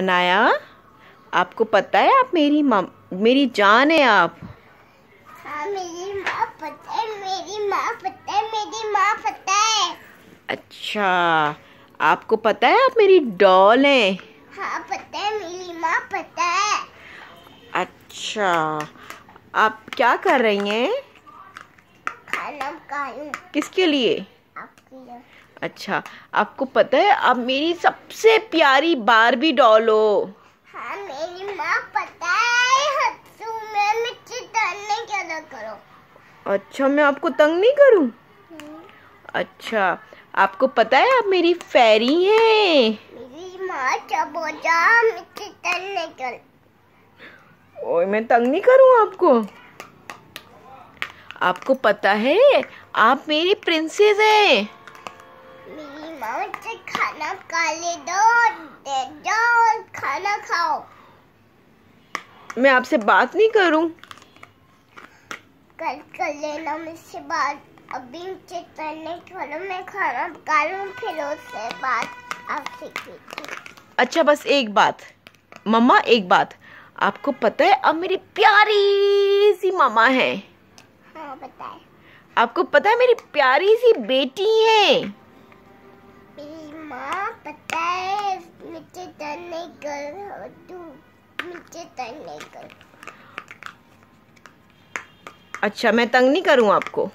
अनाया आपको पता है आप मेरी माँ मेरी जान है आप। हाँ मेरी माँ पता है मेरी माँ पता है मेरी माँ पता है। अच्छा आपको पता है आप मेरी डॉल हैं? हाँ पता है मेरी माँ पता है। अच्छा आप क्या कर रही हैं? खाना खाऊं। किसके लिए आपके लिए? अच्छा आपको पता है आप मेरी सबसे प्यारी बारबी डॉल हो। हाँ मेरी माँ पता है में मिट्टी डालने क्या करो। अच्छा मैं आपको तंग नहीं करूँ? अच्छा आपको पता है आप मेरी फैरी हैं। मेरी माँ चबो जा मिट्टी डालने कर ओए मैं तंग नहीं करूँ आपको? आपको पता है आप मेरी प्रिंसेस हैं। मुझसे खाना खा ले दो दे दो खाना खाओ। मैं आपसे बात नहीं करूँ। कल कर लेना मुझसे बात अभी मुझे करने करो मैं खाना पका लूँ फिर उससे बात आपसे की। अच्छा बस एक बात। मम्मा एक बात। आपको पता है अब मेरी प्यारी सी मामा है। हाँ बताए। आपको पता है मेरी प्यारी सी बेटी है। पता है मुझे नहीं कर तू मुझे नहीं कर। अच्छा मैं तंग नहीं करूँ आपको?